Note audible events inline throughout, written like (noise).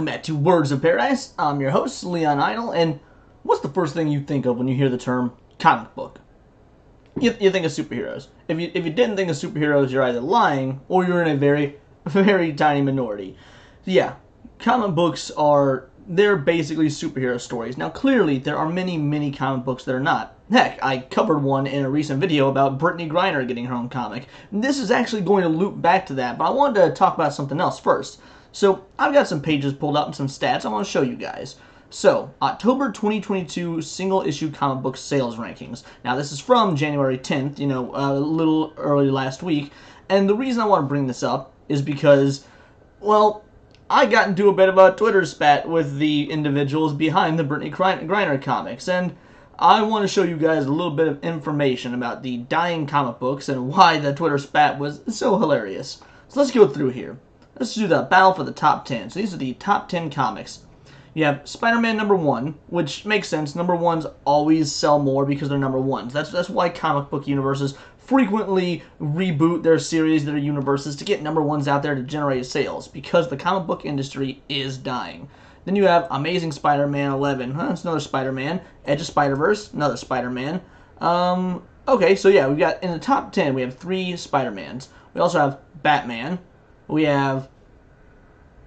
welcome back to Words of Paradise. I'm your host, Leon Idle, and what's the first thing you think of when you hear the term comic book? You, you think of superheroes. If you, if you didn't think of superheroes, you're either lying or you're in a very, (laughs) very tiny minority. Yeah, comic books are, they're basically superhero stories. Now, clearly, there are many, many comic books that are not. Heck, I covered one in a recent video about Brittney Griner getting her own comic. This is actually going to loop back to that, but I wanted to talk about something else first. So I've got some pages pulled up and some stats I want to show you guys. So, October 2022 single issue comic book sales rankings. Now, this is from January 10th, you know, uh, a little early last week. And the reason I want to bring this up is because, well, I got into a bit of a Twitter spat with the individuals behind the Brittney Griner comics. And I want to show you guys a little bit of information about the dying comic books and why the Twitter spat was so hilarious. So let's go through here. Let's do the battle for the top 10. So these are the top 10 comics. You have Spider-Man number one, which makes sense. Number ones always sell more because they're number ones. That's that's why comic book universes frequently reboot their series, their universes to get number ones out there to generate sales because the comic book industry is dying. Then you have Amazing Spider-Man 11. Huh, it's another Spider-Man. Edge of Spider-Verse, another Spider-Man. Um, okay, so yeah, we've got in the top 10, we have three Spider-Mans. We also have Batman, we have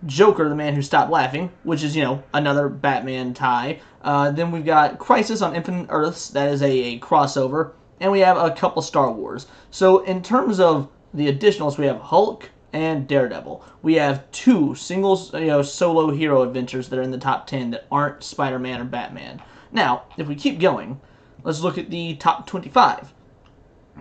Joker, the man who stopped laughing, which is, you know, another Batman tie. Uh, then we've got Crisis on Infinite Earths, that is a, a, crossover. And we have a couple Star Wars. So in terms of the additionals, we have Hulk and Daredevil. We have two single, you know, solo hero adventures that are in the top 10 that aren't Spider-Man or Batman. Now, if we keep going, let's look at the top 25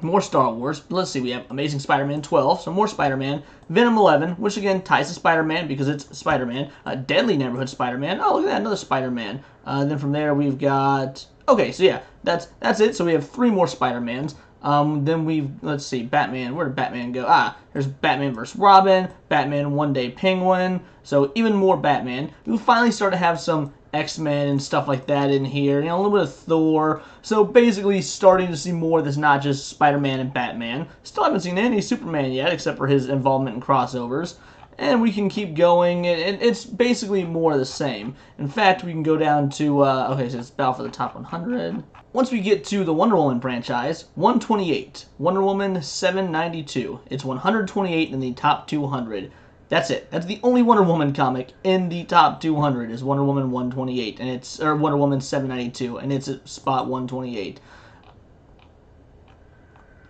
more Star Wars. Let's see, we have Amazing Spider-Man 12, so more Spider-Man. Venom 11, which again ties to Spider-Man because it's Spider-Man. Uh, Deadly Neighborhood Spider-Man. Oh, look at that, another Spider-Man. Uh, then from there we've got... Okay, so yeah, that's that's it. So we have three more Spider-Mans. Um, then we've, let's see, Batman. Where did Batman go? Ah, there's Batman vs. Robin, Batman One Day Penguin. So even more Batman. We finally start to have some X-Men and stuff like that in here. You know, a little bit of Thor. So basically starting to see more that's not just Spider-Man and Batman. Still haven't seen any Superman yet, except for his involvement in crossovers. And we can keep going, and it's basically more of the same. In fact, we can go down to, uh, okay, so it's Battle for the Top 100. Once we get to the Wonder Woman franchise, 128. Wonder Woman 792. It's 128 in the top 200. That's it. That's the only Wonder Woman comic in the top 200 is Wonder Woman 128, and it's or Wonder Woman 792, and it's at spot 128.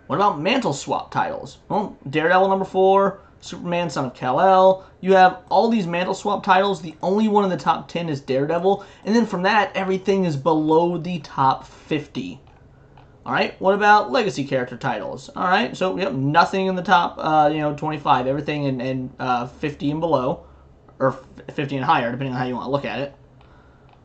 What about mantle swap titles? Well, Daredevil number four, Superman Son of Kal-El. You have all these mantle swap titles. The only one in the top 10 is Daredevil, and then from that, everything is below the top 50. All right. What about legacy character titles? All right. So we have nothing in the top, uh, you know, 25. Everything in, in uh, 50 and below, or 50 and higher, depending on how you want to look at it.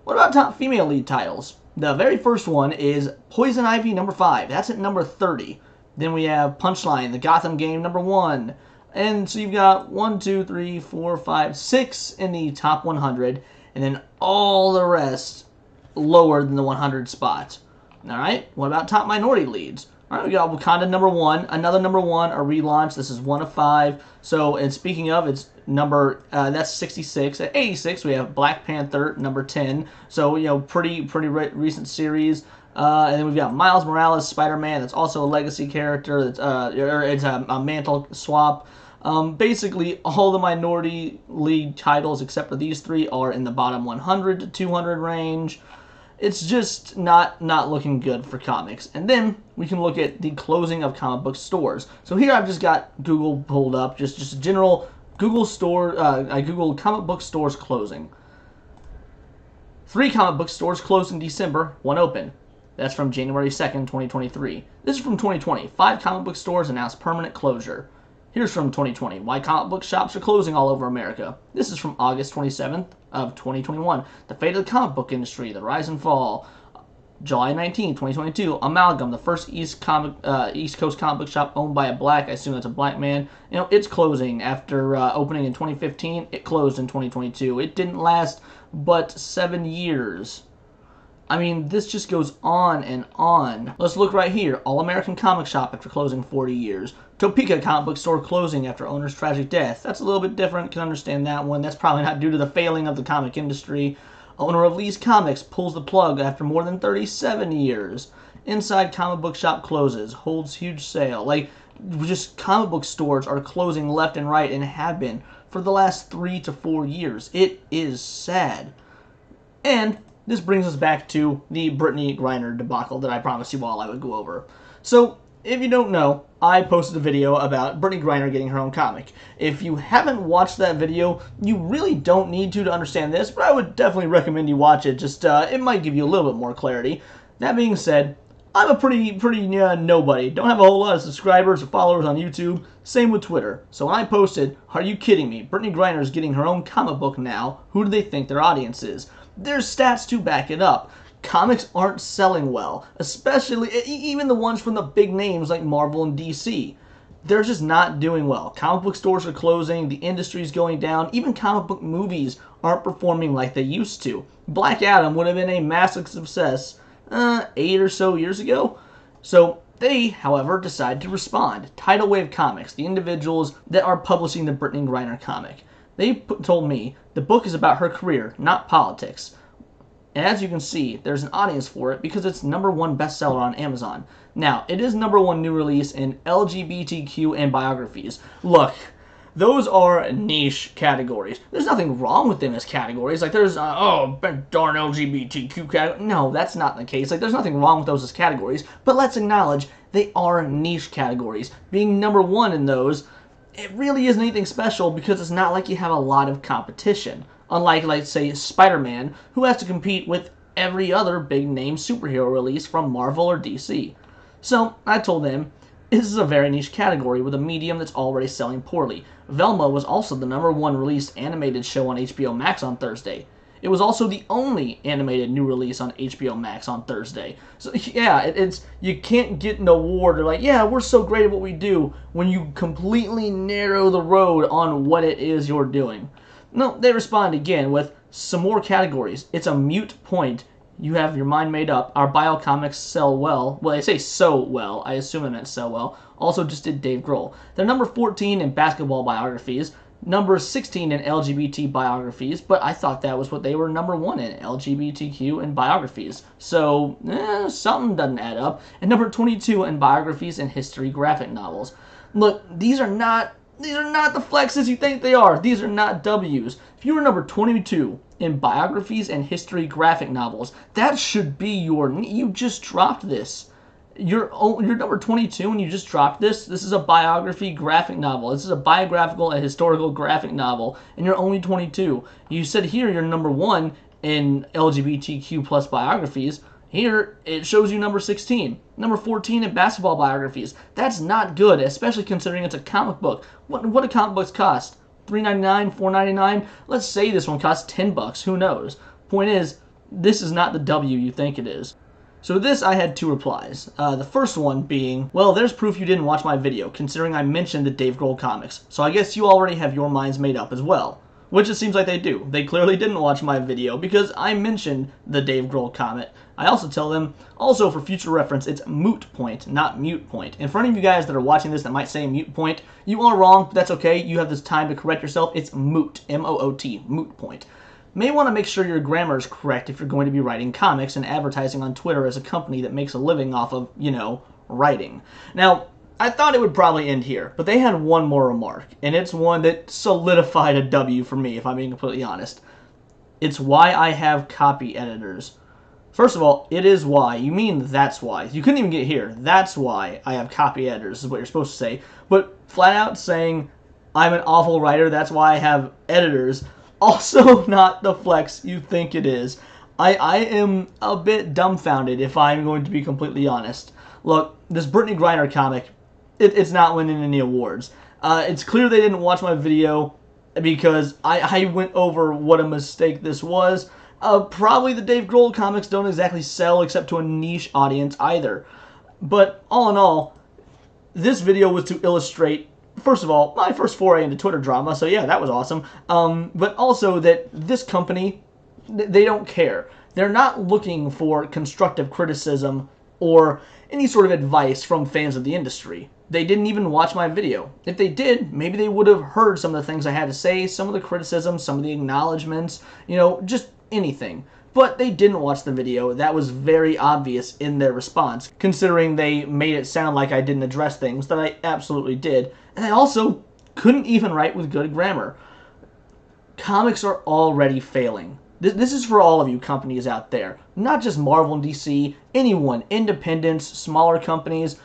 What about top female lead titles? The very first one is Poison Ivy number five. That's at number 30. Then we have Punchline, the Gotham game number one. And so you've got one, two, three, four, five, six in the top 100, and then all the rest lower than the 100 spots. All right. What about top minority leads? All right, we got Wakanda number one, another number one, a relaunch. This is one of five. So, and speaking of, it's number uh, that's 66. At 86, we have Black Panther number 10. So, you know, pretty pretty re recent series. Uh, and then we've got Miles Morales, Spider-Man. That's also a legacy character. That's uh, it's a, a mantle swap. Um, basically, all the minority lead titles except for these three are in the bottom 100 to 200 range it's just not not looking good for comics. And then we can look at the closing of comic book stores. So here I've just got Google pulled up, just just a general Google store. Uh, I googled comic book stores closing. Three comic book stores closed in December, one open. That's from January 2nd, 2023. This is from 2020. Five comic book stores announced permanent closure. Here's from 2020. Why comic book shops are closing all over America. This is from August 27th of 2021. The fate of the comic book industry, the rise and fall. July 19, 2022, Amalgam, the first East comic uh, East Coast comic book shop owned by a black, I assume that's a black man. You know, it's closing after uh, opening in 2015. It closed in 2022. It didn't last but seven years. I mean, this just goes on and on. Let's look right here. All American Comic Shop after closing 40 years. Topeka comic book store closing after owner's tragic death. That's a little bit different. Can understand that one. That's probably not due to the failing of the comic industry. Owner of Lee's Comics pulls the plug after more than 37 years. Inside comic book shop closes. Holds huge sale. Like, just comic book stores are closing left and right and have been for the last three to four years. It is sad. And this brings us back to the Brittney Griner debacle that I promised you all I would go over. So, if you don't know, I posted a video about Brittney Griner getting her own comic. If you haven't watched that video, you really don't need to to understand this, but I would definitely recommend you watch it. Just uh, it might give you a little bit more clarity. That being said, I'm a pretty pretty uh, nobody. Don't have a whole lot of subscribers or followers on YouTube. Same with Twitter. So I posted, "Are you kidding me? Brittney Griner is getting her own comic book now. Who do they think their audience is?" There's stats to back it up. Comics aren't selling well, especially even the ones from the big names like Marvel and DC. They're just not doing well. Comic book stores are closing, the industry's going down, even comic book movies aren't performing like they used to. Black Adam would have been a massive success uh, eight or so years ago. So they, however, decided to respond. Tidal Wave Comics, the individuals that are publishing the Brittney Griner comic. They told me the book is about her career, not politics. And as you can see, there's an audience for it because it's number one bestseller on Amazon. Now, it is number one new release in LGBTQ and biographies. Look, those are niche categories. There's nothing wrong with them as categories. Like there's uh, oh darn LGBTQ category. No, that's not the case. Like there's nothing wrong with those as categories. But let's acknowledge they are niche categories. Being number one in those it really isn't anything special because it's not like you have a lot of competition. Unlike, let's say, Spider Man, who has to compete with every other big name superhero release from Marvel or DC. So I told them this is a very niche category with a medium that's already selling poorly. Velma was also the number one released animated show on HBO Max on Thursday. It was also the only animated new release on HBO Max on Thursday. So (laughs) yeah, it, it's you can't get an award or like, yeah, we're so great at what we do when you completely narrow the road on what it is you're doing. No, they respond again with some more categories. It's a mute point. You have your mind made up. Our biocomics sell well. Well, they say so well. I assume it meant sell well. Also, just did Dave Grohl. They're number 14 in basketball biographies number 16 in LGBT biographies, but I thought that was what they were number one in LGBTQ in biographies. So, eh, something doesn't add up. And number 22 in biographies and history graphic novels. Look, these are not these are not the flexes you think they are. These are not W's. If you were number 22 in biographies and history graphic novels, that should be your you just dropped this you're oh, you're number 22 and you just dropped this. This is a biography graphic novel. This is a biographical and historical graphic novel, and you're only 22. You said here you're number one in LGBTQ plus biographies. Here it shows you number 16, number 14 in basketball biographies. That's not good, especially considering it's a comic book. What what do comic books cost? 3.99, 4.99. Let's say this one costs 10 bucks. Who knows? Point is, this is not the W you think it is. So this, I had two replies. Uh, the first one being, well, there's proof you didn't watch my video, considering I mentioned the Dave Grohl comics. So I guess you already have your minds made up as well. Which it seems like they do. They clearly didn't watch my video because I mentioned the Dave Grohl comic. I also tell them, also for future reference, it's moot point, not mute point. For any of you guys that are watching this that might say mute point, you are wrong, but that's okay. You have this time to correct yourself. It's moot, M-O-O-T, moot point may want to make sure your grammar is correct if you're going to be writing comics and advertising on Twitter as a company that makes a living off of, you know, writing. Now, I thought it would probably end here, but they had one more remark, and it's one that solidified a W for me, if I'm being completely honest. It's why I have copy editors. First of all, it is why. You mean that's why. You couldn't even get here. That's why I have copy editors, is what you're supposed to say. But flat out saying I'm an awful writer, that's why I have editors, also (laughs) not the flex you think it is. I, I am a bit dumbfounded if I'm going to be completely honest. Look, this Brittney Griner comic, it, it's not winning any awards. Uh, it's clear they didn't watch my video because I, I went over what a mistake this was. Uh, probably the Dave Grohl comics don't exactly sell except to a niche audience either. But all in all, this video was to illustrate first of all, my first foray into Twitter drama, so yeah, that was awesome. Um, but also that this company, they don't care. They're not looking for constructive criticism or any sort of advice from fans of the industry. They didn't even watch my video. If they did, maybe they would have heard some of the things I had to say, some of the criticisms, some of the acknowledgments, you know, just anything. But they didn't watch the video. That was very obvious in their response, considering they made it sound like I didn't address things that I absolutely did. And I also couldn't even write with good grammar. Comics are already failing. This is for all of you companies out there, not just Marvel and DC, anyone, independents, smaller companies.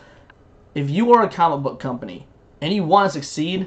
If you are a comic book company and you want to succeed,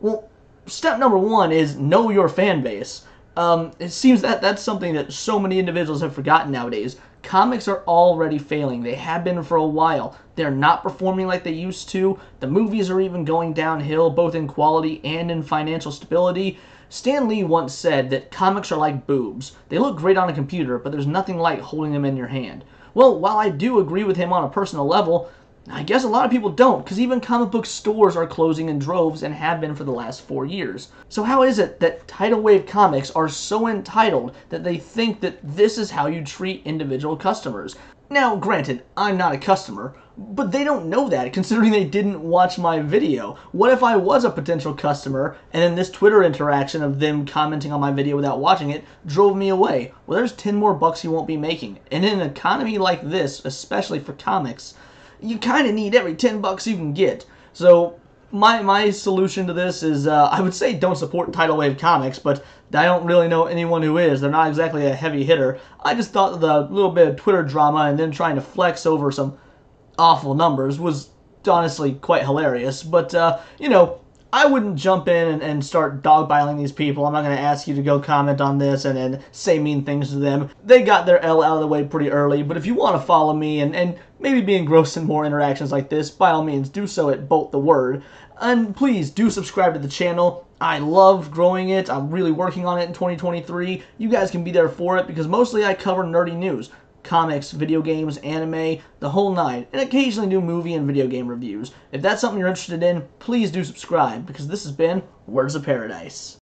well, step number one is know your fan base. Um, it seems that that's something that so many individuals have forgotten nowadays. Comics are already failing. They have been for a while. They're not performing like they used to. The movies are even going downhill, both in quality and in financial stability. Stan Lee once said that comics are like boobs. They look great on a computer, but there's nothing like holding them in your hand. Well, while I do agree with him on a personal level, I guess a lot of people don't, because even comic book stores are closing in droves and have been for the last four years. So how is it that Tidal Wave Comics are so entitled that they think that this is how you treat individual customers? Now, granted, I'm not a customer, but they don't know that (laughs) considering they didn't watch my video. What if I was a potential customer and then this Twitter interaction of them commenting on my video without watching it drove me away? Well, there's 10 more bucks you won't be making. And in an economy like this, especially for comics, you kind of need every 10 bucks you can get. So my my solution to this is uh, I would say don't support Tidal Wave Comics, but I don't really know anyone who is. They're not exactly a heavy hitter. I just thought the little bit of Twitter drama and then trying to flex over some awful numbers was honestly quite hilarious. But uh, you know, I wouldn't jump in and, and start dogpiling these people. I'm not going to ask you to go comment on this and, and say mean things to them. They got their L out of the way pretty early, but if you want to follow me and, and maybe be engrossed in more interactions like this, by all means, do so at Bolt the Word. And please do subscribe to the channel. I love growing it. I'm really working on it in 2023. You guys can be there for it because mostly I cover nerdy news comics, video games, anime, the whole nine, and occasionally do movie and video game reviews. If that's something you're interested in, please do subscribe, because this has been Words of Paradise.